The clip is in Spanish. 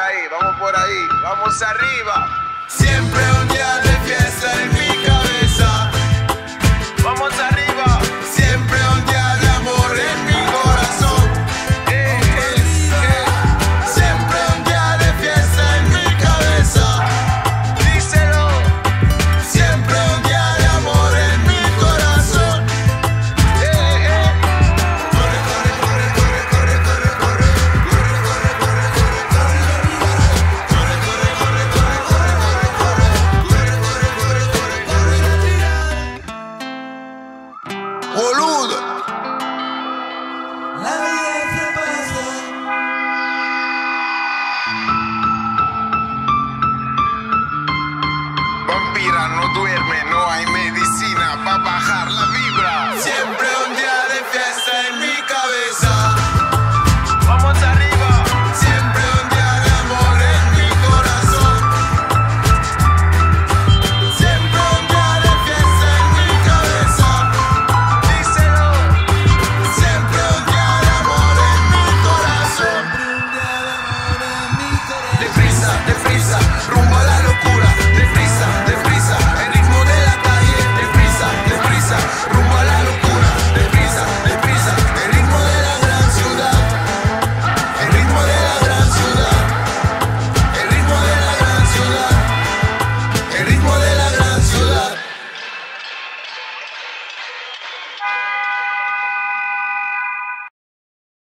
ahí, vamos por ahí, vamos arriba. Siempre un día de fiesta en mi no tuve